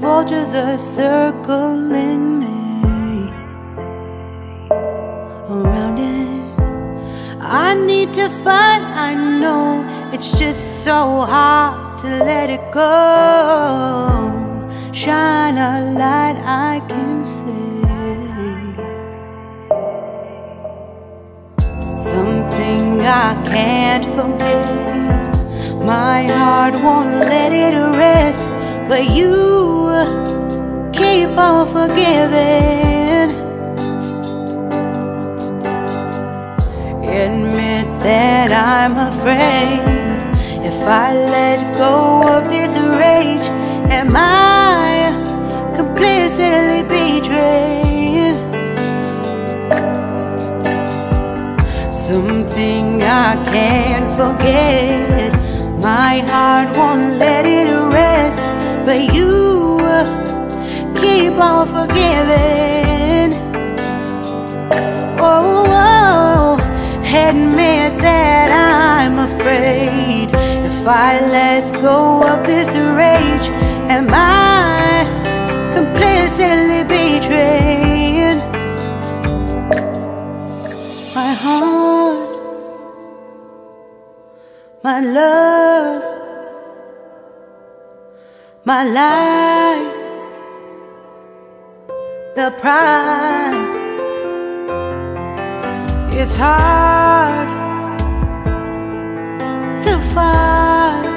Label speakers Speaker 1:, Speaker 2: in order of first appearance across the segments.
Speaker 1: Vultures are circling me. Around it, I need to fight. I know it's just so hard to let it go. Shine a light I can see. Something I can't forget. My heart won't let it rest, but you keep on forgiving. Admit that I'm afraid if I let go of this rage, am I completely betrayed? Something I can't forget. My heart won't let it rest, but you keep on forgiving. Oh, oh, admit that I'm afraid. If I let go of this rage, am I completely betrayed? My heart, my love, my life, the price. It's hard to fight,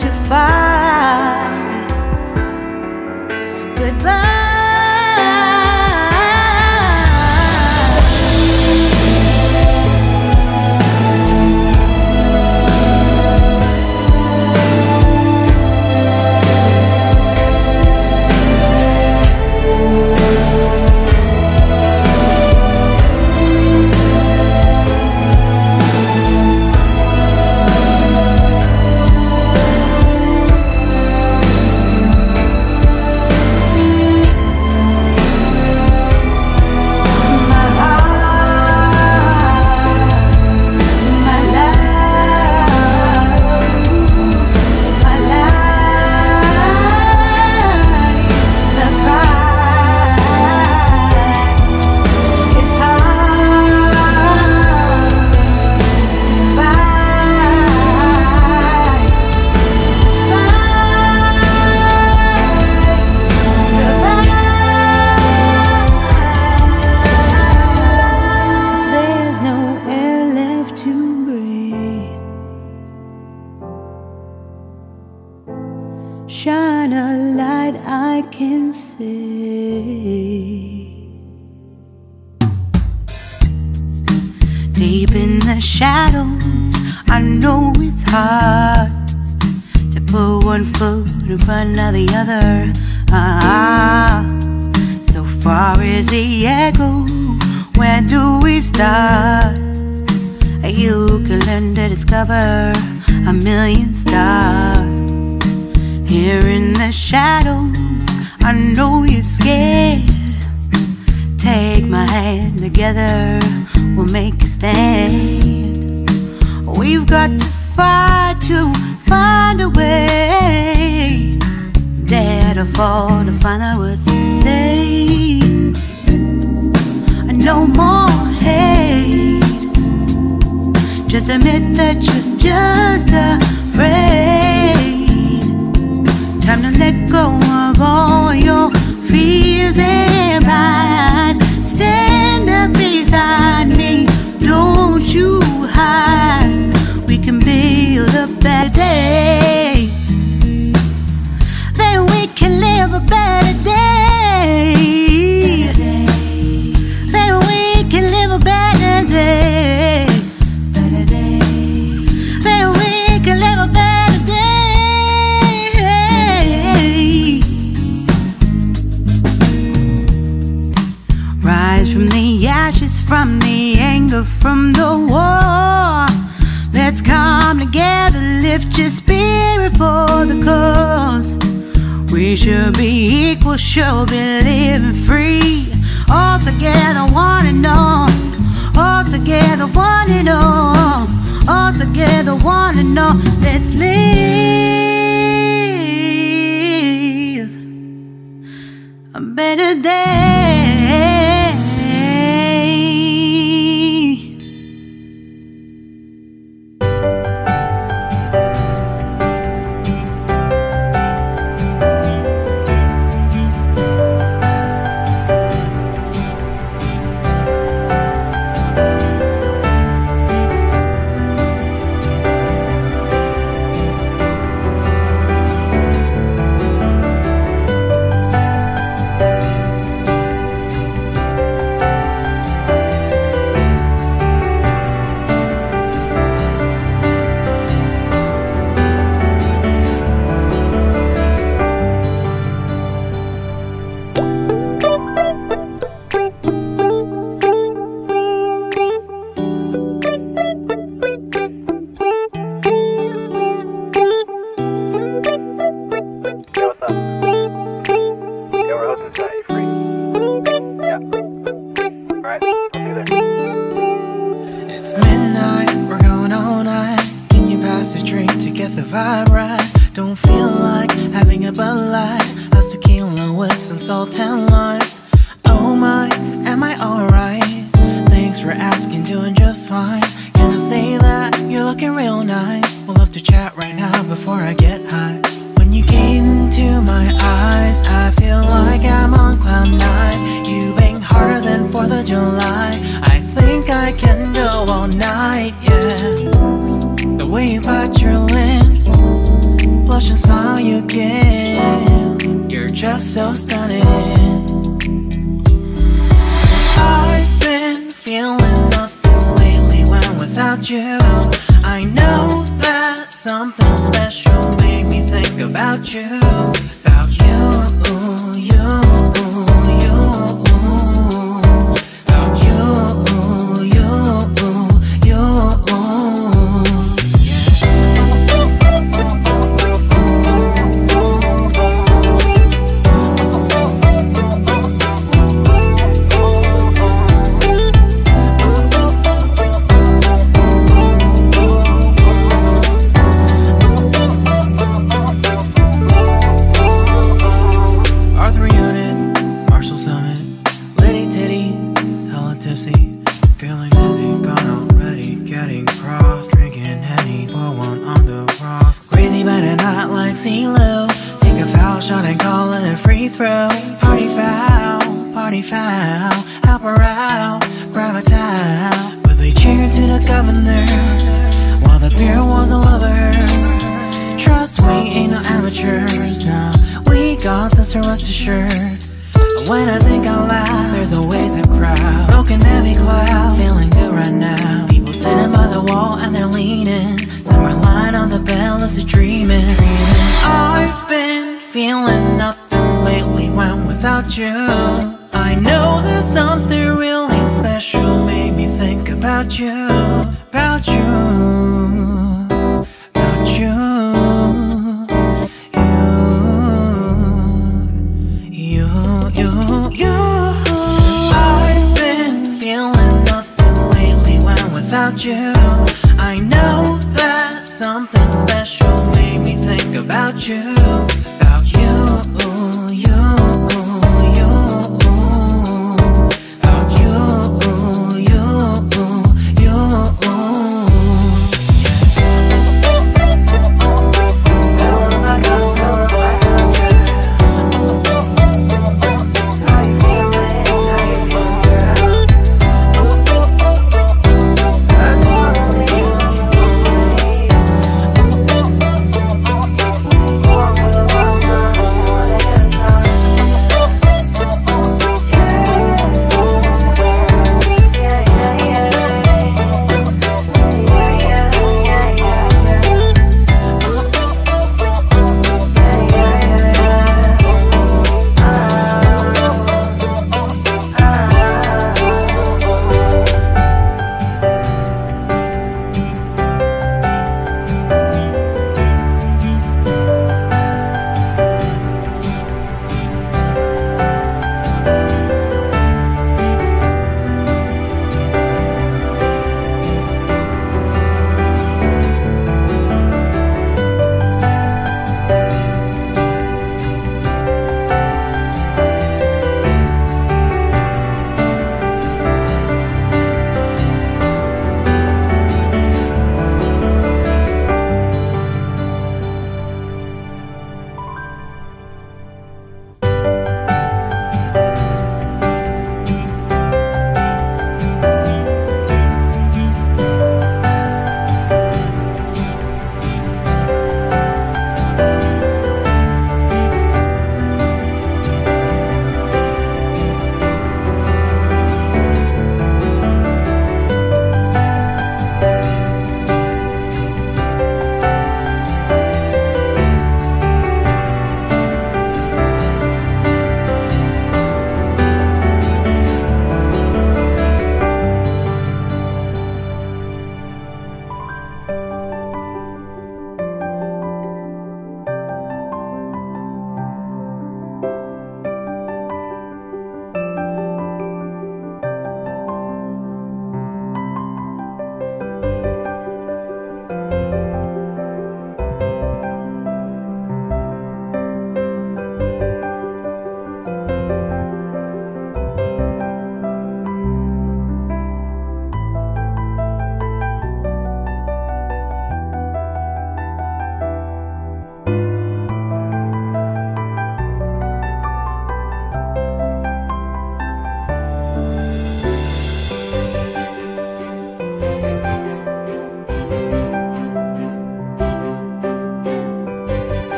Speaker 1: to fight. Goodbye. Dare to find out what to say. And no more hate. Just admit that you're just afraid.
Speaker 2: Equal, should be living free. All together, one and all. All together, one and all. All together, one and all. Let's live a better day.